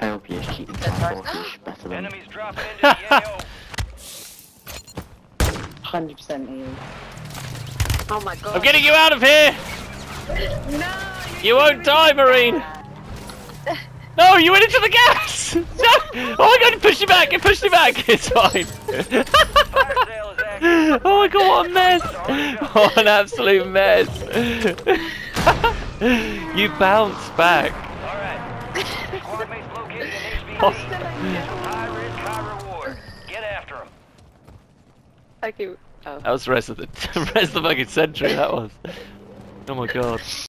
Help you, cheating That's right. forces better than Enemies dropping into the AO. Hundred percent you. Oh my god. I'm getting you out of here! No! You won't die, Marine! No, you went into the gas! No! Oh my god, it pushed you back! It pushed you back! It's fine. Fire sale is active. oh my god, what a mess! What an absolute mess! you bounced back. Alright. Squad mates located. Get after. Okay. Oh. That was the rest of the rest of the fucking century. That was. Oh my god.